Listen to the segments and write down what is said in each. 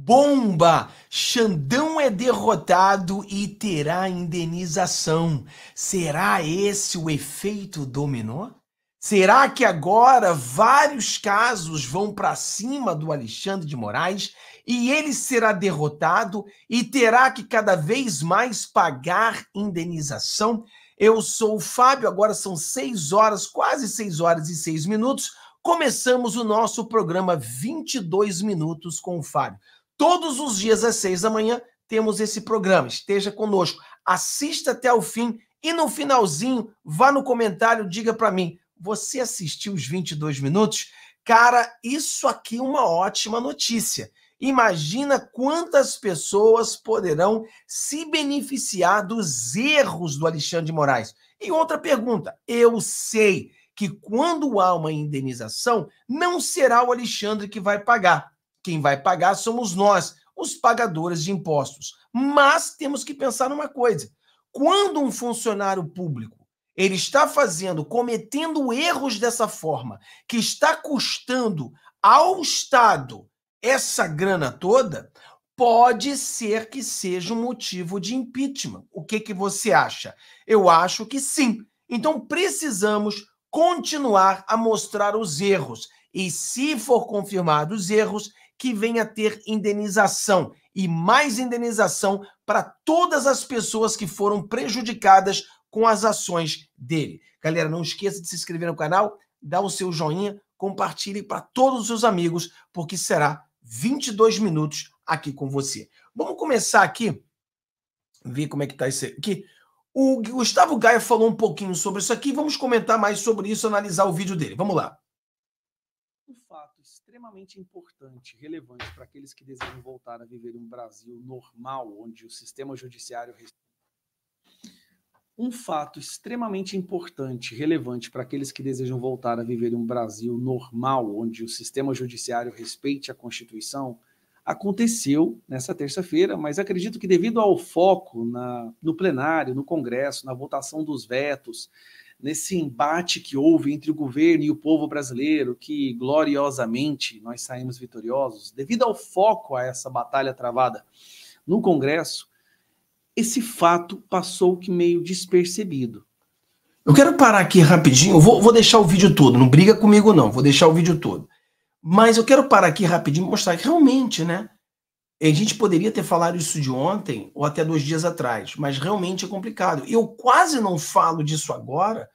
Bomba! Xandão é derrotado e terá indenização. Será esse o efeito dominó? Será que agora vários casos vão para cima do Alexandre de Moraes e ele será derrotado e terá que cada vez mais pagar indenização? Eu sou o Fábio, agora são seis horas, quase seis horas e seis minutos. Começamos o nosso programa 22 Minutos com o Fábio. Todos os dias às seis da manhã temos esse programa. Esteja conosco, assista até o fim e no finalzinho, vá no comentário, diga para mim: você assistiu os 22 minutos? Cara, isso aqui é uma ótima notícia. Imagina quantas pessoas poderão se beneficiar dos erros do Alexandre de Moraes. E outra pergunta: eu sei que quando há uma indenização, não será o Alexandre que vai pagar. Quem vai pagar somos nós, os pagadores de impostos. Mas temos que pensar numa coisa: quando um funcionário público ele está fazendo, cometendo erros dessa forma, que está custando ao Estado essa grana toda, pode ser que seja um motivo de impeachment. O que, que você acha? Eu acho que sim. Então precisamos continuar a mostrar os erros. E se for confirmados os erros, que venha ter indenização e mais indenização para todas as pessoas que foram prejudicadas com as ações dele. Galera, não esqueça de se inscrever no canal, dar o seu joinha, compartilhe para todos os seus amigos, porque será 22 minutos aqui com você. Vamos começar aqui, ver como é que está isso aqui. O Gustavo Gaia falou um pouquinho sobre isso aqui, vamos comentar mais sobre isso, analisar o vídeo dele. Vamos lá extremamente importante, relevante para aqueles que desejam voltar a viver um Brasil normal, onde o sistema judiciário. Um fato extremamente importante, relevante para aqueles que desejam voltar a viver um Brasil normal, onde o sistema judiciário respeite a Constituição, aconteceu nessa terça-feira, mas acredito que devido ao foco na, no plenário, no Congresso, na votação dos vetos, nesse embate que houve entre o governo e o povo brasileiro, que gloriosamente nós saímos vitoriosos, devido ao foco a essa batalha travada no Congresso, esse fato passou que meio despercebido. Eu quero parar aqui rapidinho, vou, vou deixar o vídeo todo, não briga comigo não, vou deixar o vídeo todo. Mas eu quero parar aqui rapidinho e mostrar que realmente, né? A gente poderia ter falado isso de ontem ou até dois dias atrás, mas realmente é complicado. Eu quase não falo disso agora.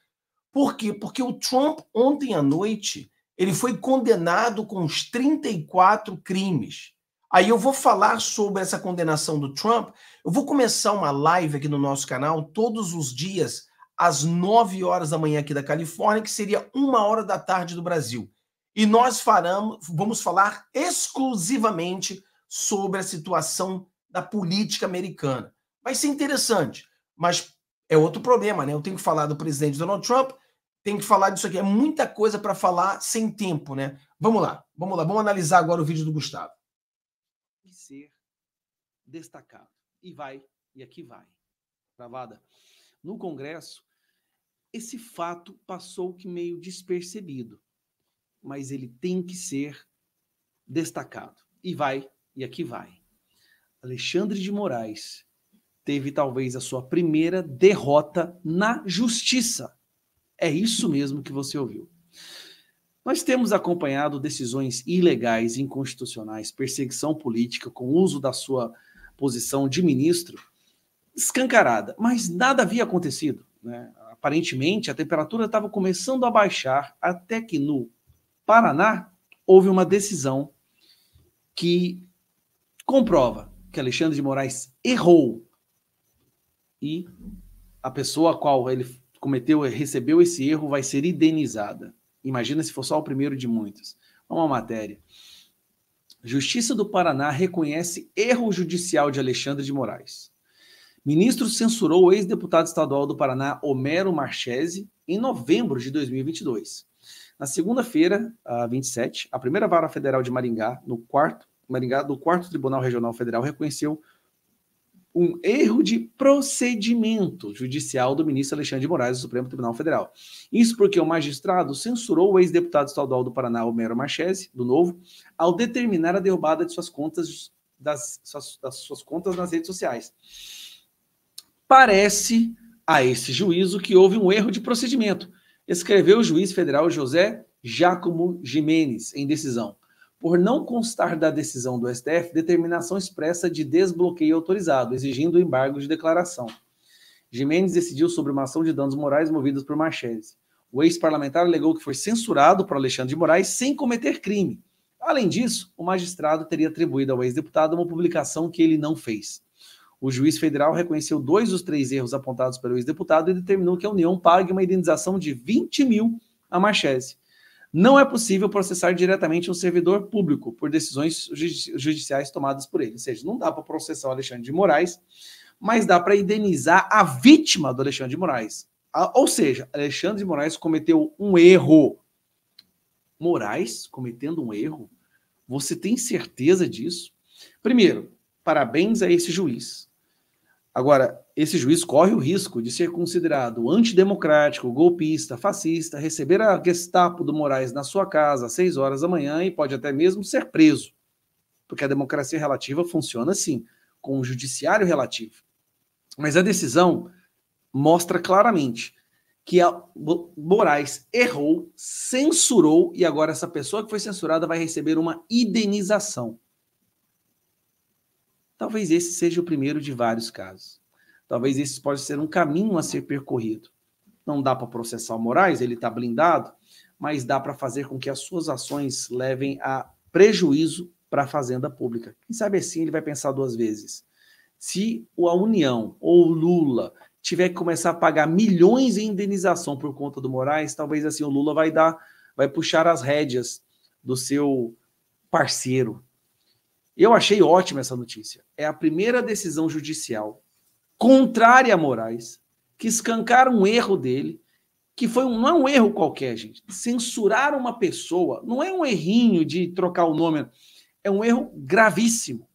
Por quê? Porque o Trump, ontem à noite, ele foi condenado com os 34 crimes. Aí eu vou falar sobre essa condenação do Trump. Eu vou começar uma live aqui no nosso canal todos os dias, às 9 horas da manhã aqui da Califórnia, que seria uma hora da tarde do Brasil. E nós faramos, vamos falar exclusivamente sobre a situação da política americana. Vai ser interessante, mas é outro problema, né? Eu tenho que falar do presidente Donald Trump, tenho que falar disso aqui. É muita coisa para falar sem tempo, né? Vamos lá, vamos lá, vamos analisar agora o vídeo do Gustavo. Ser destacado. E vai, e aqui vai. Gravada. No Congresso, esse fato passou que meio despercebido, mas ele tem que ser destacado. E vai, e aqui vai. Alexandre de Moraes teve talvez a sua primeira derrota na justiça. É isso mesmo que você ouviu. Nós temos acompanhado decisões ilegais, inconstitucionais, perseguição política com uso da sua posição de ministro escancarada, mas nada havia acontecido. Né? Aparentemente, a temperatura estava começando a baixar até que no Paraná houve uma decisão que comprova que Alexandre de Moraes errou e a pessoa a qual ele cometeu, recebeu esse erro, vai ser indenizada. Imagina se for só o primeiro de muitos. À matéria. Justiça do Paraná reconhece erro judicial de Alexandre de Moraes. Ministro censurou o ex-deputado estadual do Paraná, Homero Marchese, em novembro de 2022. Na segunda-feira, a 27, a primeira vara federal de Maringá, no quarto Maringá, do quarto Tribunal Regional Federal, reconheceu um erro de procedimento judicial do ministro Alexandre de Moraes do Supremo Tribunal Federal. Isso porque o magistrado censurou o ex-deputado estadual do Paraná, Homero Marchese, do Novo, ao determinar a derrubada de suas contas das suas, das suas contas nas redes sociais. Parece a esse juízo que houve um erro de procedimento, escreveu o juiz federal José Giacomo Jimenez em decisão, por não constar da decisão do STF determinação expressa de desbloqueio autorizado, exigindo o embargo de declaração. Jimenez decidiu sobre uma ação de danos morais movidas por Marcheses. O ex-parlamentar alegou que foi censurado por Alexandre de Moraes sem cometer crime. Além disso, o magistrado teria atribuído ao ex-deputado uma publicação que ele não fez. O juiz federal reconheceu dois dos três erros apontados pelo ex-deputado e determinou que a União pague uma indenização de 20 mil a Marchese. Não é possível processar diretamente um servidor público por decisões judiciais tomadas por ele. Ou seja, não dá para processar o Alexandre de Moraes, mas dá para indenizar a vítima do Alexandre de Moraes. Ou seja, Alexandre de Moraes cometeu um erro. Moraes cometendo um erro? Você tem certeza disso? Primeiro, parabéns a esse juiz. Agora, esse juiz corre o risco de ser considerado antidemocrático, golpista, fascista, receber a Gestapo do Moraes na sua casa às 6 horas da manhã e pode até mesmo ser preso. Porque a democracia relativa funciona assim, com o judiciário relativo. Mas a decisão mostra claramente que a Moraes errou, censurou e agora essa pessoa que foi censurada vai receber uma indenização. Talvez esse seja o primeiro de vários casos. Talvez esse pode ser um caminho a ser percorrido. Não dá para processar o Moraes, ele está blindado, mas dá para fazer com que as suas ações levem a prejuízo para a fazenda pública. Quem sabe assim ele vai pensar duas vezes. Se a União ou o Lula tiver que começar a pagar milhões em indenização por conta do Moraes, talvez assim o Lula vai dar, vai puxar as rédeas do seu parceiro, eu achei ótima essa notícia. É a primeira decisão judicial contrária a Moraes que escancara um erro dele, que foi um, não é um erro qualquer, gente. Censurar uma pessoa não é um errinho de trocar o nome, é um erro gravíssimo.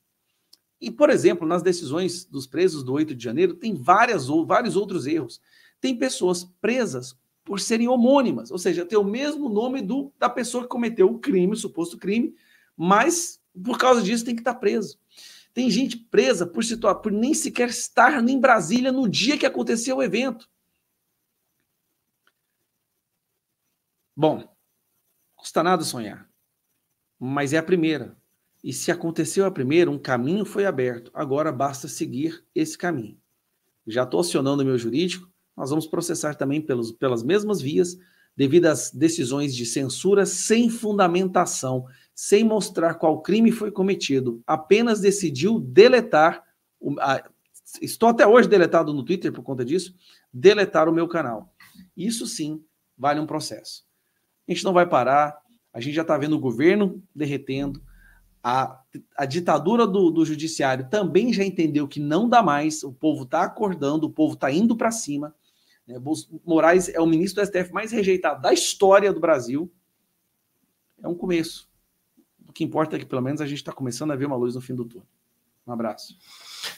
E, por exemplo, nas decisões dos presos do 8 de janeiro, tem várias ou vários outros erros. Tem pessoas presas por serem homônimas, ou seja, ter o mesmo nome do, da pessoa que cometeu o crime, o suposto crime, mas por causa disso tem que estar preso. Tem gente presa por, situar, por nem sequer estar em Brasília no dia que aconteceu o evento. Bom, custa nada sonhar. Mas é a primeira. E se aconteceu a primeira, um caminho foi aberto. Agora basta seguir esse caminho. Já estou acionando o meu jurídico. Nós vamos processar também pelos, pelas mesmas vias, devido às decisões de censura sem fundamentação sem mostrar qual crime foi cometido, apenas decidiu deletar. A, estou até hoje deletado no Twitter por conta disso, deletar o meu canal. Isso sim vale um processo. A gente não vai parar, a gente já está vendo o governo derretendo, a, a ditadura do, do judiciário também já entendeu que não dá mais, o povo está acordando, o povo está indo para cima. Né? Moraes é o ministro do STF mais rejeitado da história do Brasil. É um começo que importa é que pelo menos a gente está começando a ver uma luz no fim do túnel. Um abraço.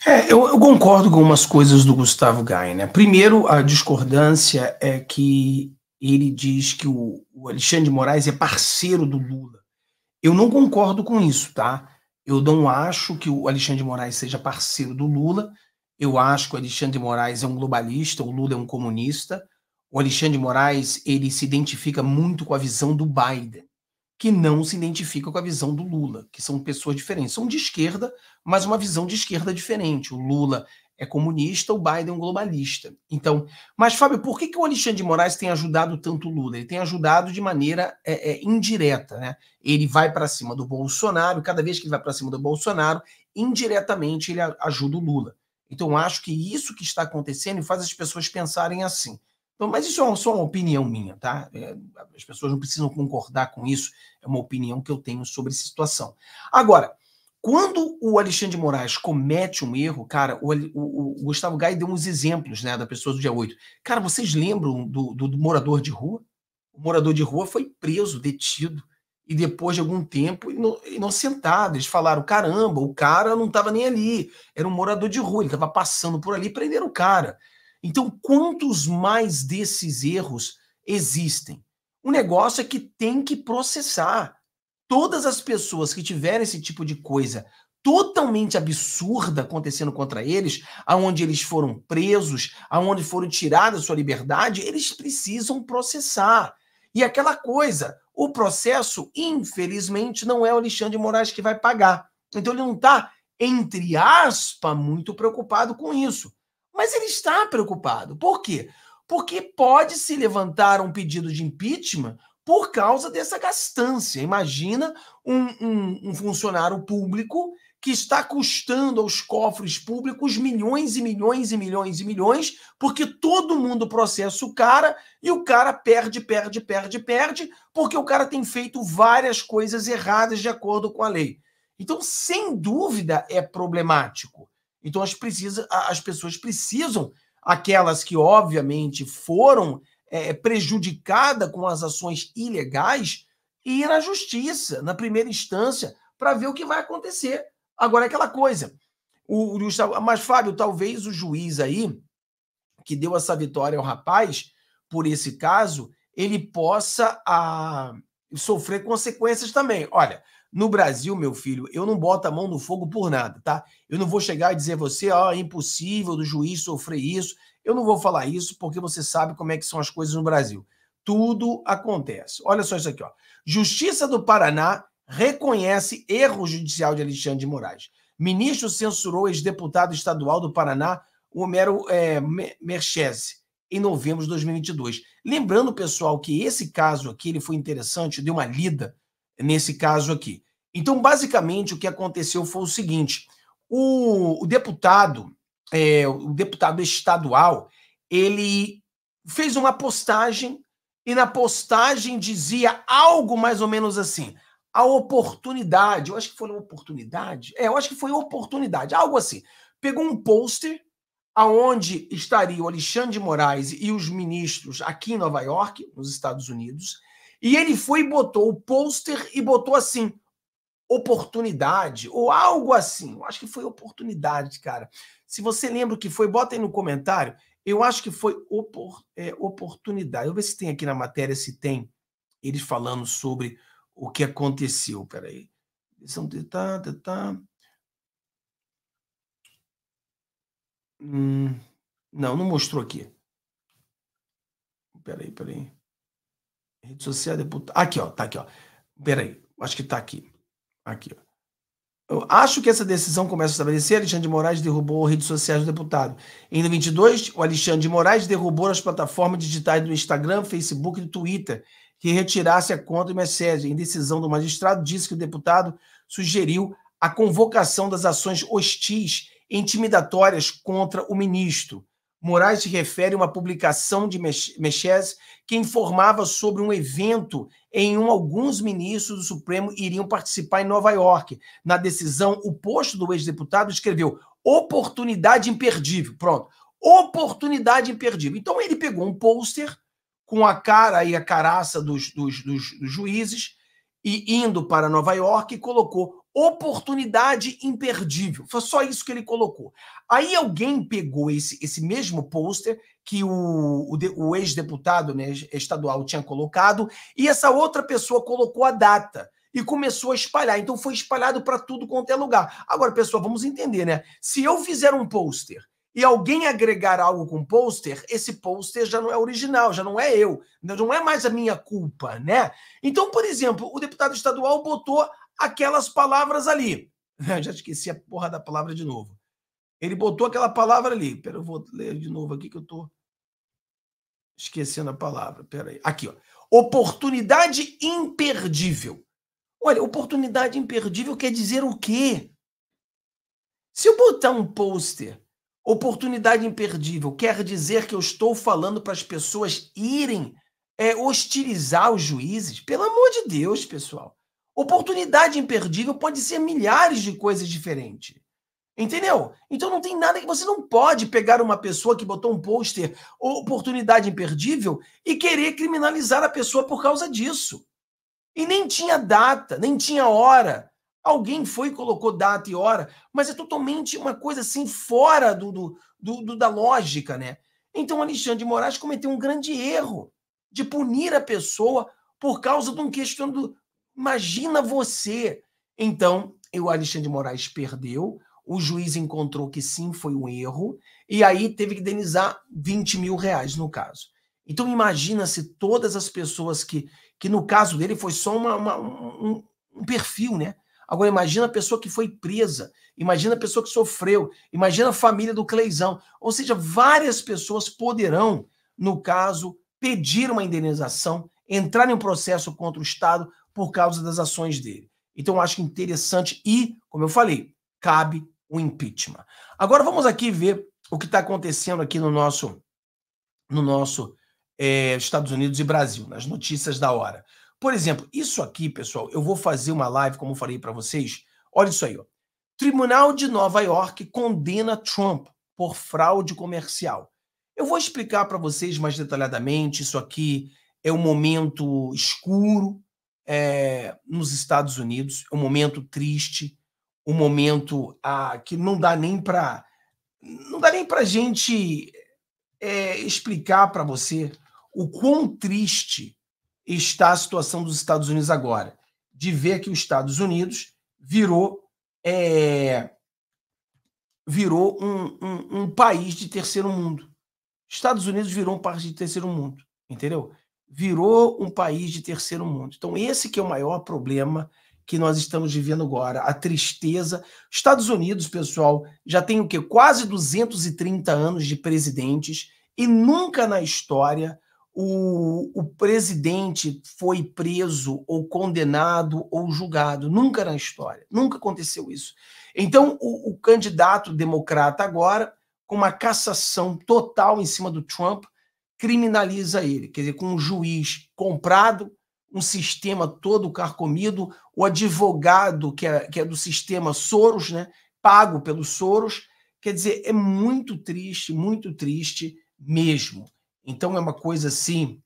É, eu, eu, concordo com umas coisas do Gustavo Gai, né? Primeiro, a discordância é que ele diz que o, o Alexandre de Moraes é parceiro do Lula. Eu não concordo com isso, tá? Eu não acho que o Alexandre de Moraes seja parceiro do Lula. Eu acho que o Alexandre de Moraes é um globalista, o Lula é um comunista. O Alexandre de Moraes ele se identifica muito com a visão do Biden que não se identificam com a visão do Lula, que são pessoas diferentes. São de esquerda, mas uma visão de esquerda diferente. O Lula é comunista, o Biden é um globalista. Então, mas Fábio, por que, que o Alexandre de Moraes tem ajudado tanto o Lula? Ele tem ajudado de maneira é, é, indireta, né? Ele vai para cima do Bolsonaro, cada vez que ele vai para cima do Bolsonaro, indiretamente ele ajuda o Lula. Então, acho que isso que está acontecendo faz as pessoas pensarem assim. Então, mas isso é só uma opinião minha, tá? É, as pessoas não precisam concordar com isso, é uma opinião que eu tenho sobre essa situação. Agora, quando o Alexandre de Moraes comete um erro, cara, o, o, o Gustavo Gai deu uns exemplos, né, da pessoa do dia 8. Cara, vocês lembram do, do, do morador de rua? O morador de rua foi preso, detido, e depois de algum tempo inocentado. Eles falaram: caramba, o cara não estava nem ali, era um morador de rua, ele estava passando por ali, prenderam o cara. Então, quantos mais desses erros existem? O negócio é que tem que processar. Todas as pessoas que tiverem esse tipo de coisa totalmente absurda acontecendo contra eles, aonde eles foram presos, aonde foram tiradas sua liberdade, eles precisam processar. E aquela coisa, o processo, infelizmente, não é o Alexandre de Moraes que vai pagar. Então ele não está, entre aspas, muito preocupado com isso. Mas ele está preocupado. Por quê? Porque pode se levantar um pedido de impeachment por causa dessa gastância. Imagina um, um, um funcionário público que está custando aos cofres públicos milhões e milhões e milhões e milhões, porque todo mundo processa o cara e o cara perde, perde, perde, perde, porque o cara tem feito várias coisas erradas de acordo com a lei. Então, sem dúvida, é problemático. Então, as, precisa, as pessoas precisam, aquelas que obviamente foram é, prejudicadas com as ações ilegais, ir à justiça, na primeira instância, para ver o que vai acontecer. Agora, aquela coisa. O, o, mas, Fábio, talvez o juiz aí, que deu essa vitória ao rapaz, por esse caso, ele possa a, sofrer consequências também. Olha, no Brasil, meu filho, eu não boto a mão no fogo por nada, tá? Eu não vou chegar e dizer você, ó, oh, é impossível do juiz sofrer isso. Eu não vou falar isso porque você sabe como é que são as coisas no Brasil. Tudo acontece. Olha só isso aqui, ó. Justiça do Paraná reconhece erro judicial de Alexandre de Moraes. Ministro censurou ex-deputado estadual do Paraná, Homero é, Merchese, em novembro de 2022. Lembrando, pessoal, que esse caso aqui ele foi interessante, eu dei uma lida nesse caso aqui. Então, basicamente, o que aconteceu foi o seguinte: o, o deputado, é, o deputado estadual, ele fez uma postagem e na postagem dizia algo mais ou menos assim: a oportunidade, eu acho que foi uma oportunidade, é, eu acho que foi oportunidade, algo assim. Pegou um pôster aonde estaria o Alexandre de Moraes e os ministros aqui em Nova York, nos Estados Unidos, e ele foi e botou o pôster e botou assim, oportunidade, ou algo assim. Eu acho que foi oportunidade, cara. Se você lembra o que foi, bota aí no comentário. Eu acho que foi opor, é, oportunidade. Eu vou ver se tem aqui na matéria, se tem eles falando sobre o que aconteceu. Peraí. Tá, tá, tá. Hum, não, não mostrou aqui. Peraí, peraí. Rede social, deputado. Aqui, ó, tá aqui, ó. Peraí, acho que tá aqui. Aqui, ó. Eu acho que essa decisão começa a estabelecer. Alexandre de Moraes derrubou as redes sociais do deputado. Em 2022, o Alexandre de Moraes derrubou as plataformas digitais do Instagram, Facebook e Twitter que retirasse a conta do Mercedes. Em decisão do magistrado, disse que o deputado sugeriu a convocação das ações hostis e intimidatórias contra o ministro. Moraes se refere a uma publicação de Meches que informava sobre um evento em um alguns ministros do Supremo iriam participar em Nova York. Na decisão, o posto do ex-deputado escreveu oportunidade imperdível. Pronto. Oportunidade imperdível. Então ele pegou um pôster com a cara e a caraça dos, dos, dos, dos juízes e indo para Nova York, colocou oportunidade imperdível. Foi só isso que ele colocou. Aí alguém pegou esse, esse mesmo pôster que o, o, o ex-deputado né, estadual tinha colocado, e essa outra pessoa colocou a data e começou a espalhar. Então foi espalhado para tudo quanto é lugar. Agora, pessoal, vamos entender, né? Se eu fizer um pôster e alguém agregar algo com pôster, esse pôster já não é original, já não é eu, não é mais a minha culpa, né? Então, por exemplo, o deputado estadual botou aquelas palavras ali. Já esqueci a porra da palavra de novo. Ele botou aquela palavra ali. Pera, eu vou ler de novo aqui que eu tô esquecendo a palavra. Pera aí. Aqui, ó. Oportunidade imperdível. Olha, oportunidade imperdível quer dizer o quê? Se eu botar um pôster Oportunidade imperdível quer dizer que eu estou falando para as pessoas irem é, hostilizar os juízes? Pelo amor de Deus, pessoal. Oportunidade imperdível pode ser milhares de coisas diferentes. Entendeu? Então não tem nada que você não pode pegar uma pessoa que botou um pôster oportunidade imperdível e querer criminalizar a pessoa por causa disso. E nem tinha data, nem tinha hora. Alguém foi e colocou data e hora, mas é totalmente uma coisa assim fora do, do, do, do da lógica, né? Então Alexandre de Moraes cometeu um grande erro de punir a pessoa por causa de um questionamento. Imagina você. Então, o Alexandre de Moraes perdeu, o juiz encontrou que sim, foi um erro, e aí teve que indenizar 20 mil reais, no caso. Então imagina se todas as pessoas que, que no caso dele foi só uma, uma um, um perfil, né? Agora imagina a pessoa que foi presa, imagina a pessoa que sofreu, imagina a família do Cleizão. Ou seja, várias pessoas poderão, no caso, pedir uma indenização, entrar em um processo contra o Estado por causa das ações dele. Então acho interessante e, como eu falei, cabe o impeachment. Agora vamos aqui ver o que está acontecendo aqui no nosso no nosso é, Estados Unidos e Brasil, nas notícias da hora. Por exemplo, isso aqui, pessoal, eu vou fazer uma live, como eu falei para vocês. Olha isso aí, ó. Tribunal de Nova York condena Trump por fraude comercial. Eu vou explicar para vocês mais detalhadamente. Isso aqui é um momento escuro é, nos Estados Unidos, é um momento triste, um momento ah, que não dá nem para não dá nem para gente é, explicar para você o quão triste está a situação dos Estados Unidos agora, de ver que os Estados Unidos virou é, virou um, um, um, país de terceiro mundo. Estados Unidos virou um país de terceiro mundo, entendeu? Virou um país de terceiro mundo. Então esse que é o maior problema que nós estamos vivendo agora, a tristeza. Estados Unidos, pessoal, já tem o quê? Quase 230 anos de presidentes e nunca na história o, o presidente foi preso ou condenado ou julgado. Nunca na história. Nunca aconteceu isso. Então, o, o candidato democrata agora, com uma cassação total em cima do Trump, criminaliza ele. Quer dizer, com um juiz comprado, um sistema todo carcomido, o advogado que é, que é do sistema Soros, né, pago pelos Soros. Quer dizer, é muito triste, muito triste mesmo. Então é uma coisa assim.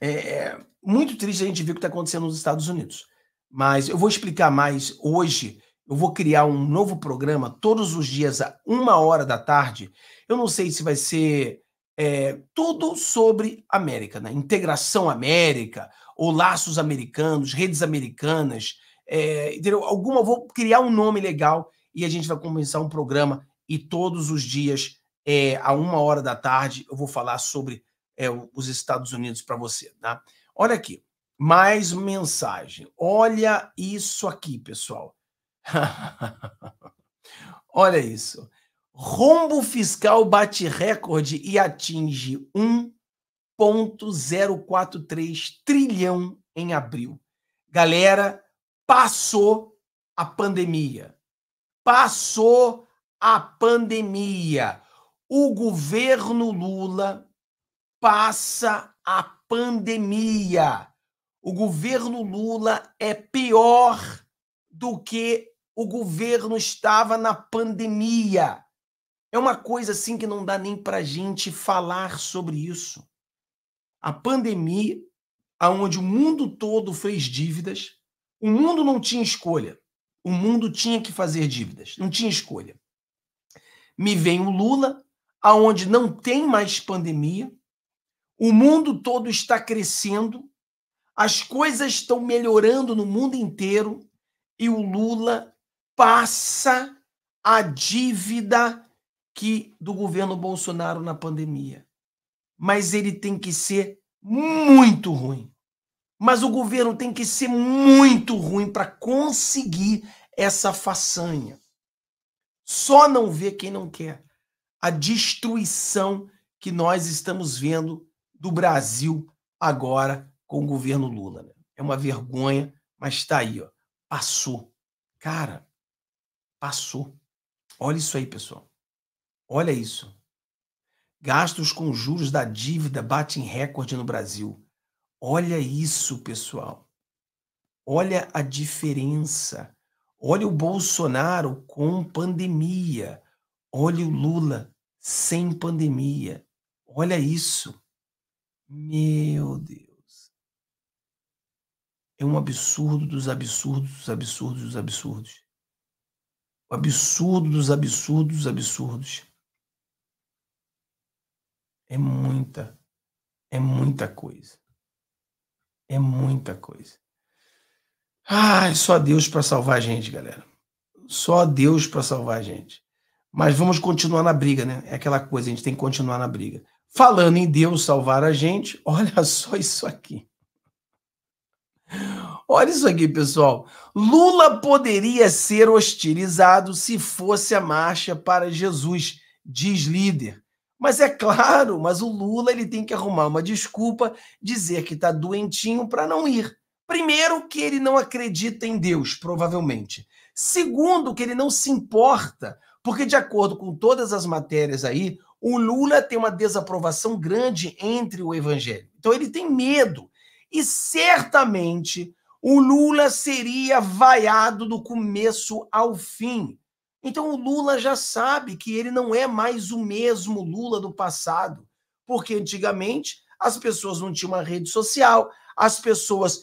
É, é muito triste a gente ver o que está acontecendo nos Estados Unidos. Mas eu vou explicar mais hoje. Eu vou criar um novo programa todos os dias, a uma hora da tarde. Eu não sei se vai ser é, tudo sobre América, né? integração América, ou laços americanos, redes americanas. É, entendeu? Alguma, vou criar um nome legal e a gente vai começar um programa e todos os dias é, a uma hora da tarde, eu vou falar sobre é, os Estados Unidos para você. Tá? Olha aqui, mais mensagem. Olha isso aqui, pessoal. Olha isso. Rombo fiscal bate recorde e atinge 1,043 trilhão em abril. Galera, passou a pandemia. Passou a pandemia o governo Lula passa a pandemia. O governo Lula é pior do que o governo estava na pandemia. É uma coisa assim que não dá nem para gente falar sobre isso. A pandemia, aonde o mundo todo fez dívidas, o mundo não tinha escolha. O mundo tinha que fazer dívidas, não tinha escolha. Me vem o Lula, aonde não tem mais pandemia, o mundo todo está crescendo, as coisas estão melhorando no mundo inteiro e o Lula passa a dívida que do governo Bolsonaro na pandemia. Mas ele tem que ser muito ruim. Mas o governo tem que ser muito ruim para conseguir essa façanha. Só não vê quem não quer a destruição que nós estamos vendo do Brasil agora com o governo Lula. Né? É uma vergonha, mas está aí, ó. Passou. Cara, passou. Olha isso aí, pessoal. Olha isso. Gastos com juros da dívida batem recorde no Brasil. Olha isso, pessoal. Olha a diferença. Olha o Bolsonaro com pandemia. Olha o Lula sem pandemia. Olha isso. Meu Deus. É um absurdo dos absurdos, dos absurdos, dos absurdos. O absurdo dos absurdos, dos absurdos. É muita, é muita coisa. É muita coisa. Ai, só Deus para salvar a gente, galera. Só Deus para salvar a gente. Mas vamos continuar na briga, né? É aquela coisa, a gente tem que continuar na briga. Falando em Deus salvar a gente, olha só isso aqui. Olha isso aqui, pessoal. Lula poderia ser hostilizado se fosse a marcha para Jesus, diz líder. Mas é claro, mas o Lula ele tem que arrumar uma desculpa, dizer que está doentinho para não ir. Primeiro, que ele não acredita em Deus, provavelmente. Segundo, que ele não se importa, porque, de acordo com todas as matérias aí, o Lula tem uma desaprovação grande entre o evangelho. Então, ele tem medo. E certamente o Lula seria vaiado do começo ao fim. Então o Lula já sabe que ele não é mais o mesmo Lula do passado, porque antigamente as pessoas não tinham uma rede social, as pessoas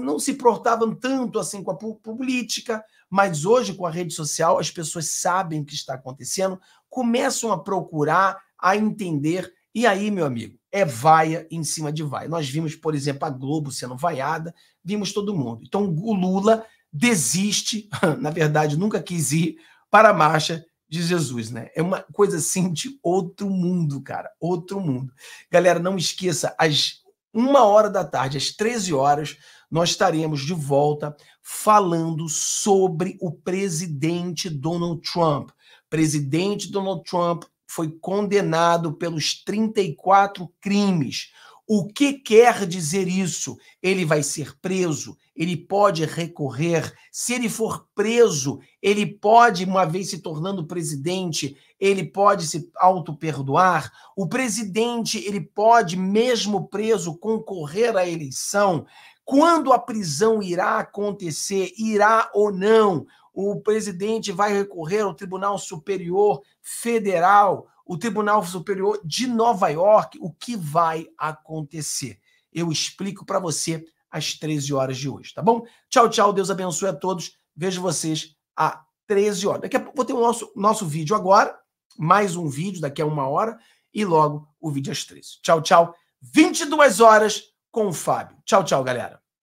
não se portavam tanto assim com a política, mas hoje com a rede social as pessoas sabem o que está acontecendo, começam a procurar, a entender, e aí, meu amigo, é vaia em cima de vaia. Nós vimos, por exemplo, a Globo sendo vaiada, vimos todo mundo. Então o Lula desiste, na verdade nunca quis ir para a marcha de Jesus, né? É uma coisa assim de outro mundo, cara, outro mundo. Galera, não esqueça, às uma hora da tarde, às 13 horas, nós estaremos de volta falando sobre o presidente Donald Trump. Presidente Donald Trump foi condenado pelos 34 crimes. O que quer dizer isso? Ele vai ser preso, ele pode recorrer. Se ele for preso, ele pode, uma vez se tornando presidente, ele pode se auto-perdoar. O presidente, ele pode, mesmo preso, concorrer à eleição. Quando a prisão irá acontecer, irá ou não? O presidente vai recorrer ao Tribunal Superior Federal o Tribunal Superior de Nova York, o que vai acontecer. Eu explico para você às 13 horas de hoje, tá bom? Tchau, tchau, Deus abençoe a todos. Vejo vocês às 13 horas. Daqui a pouco vou ter o nosso, nosso vídeo agora, mais um vídeo daqui a uma hora, e logo o vídeo às 13. Tchau, tchau. 22 horas com o Fábio. Tchau, tchau, galera.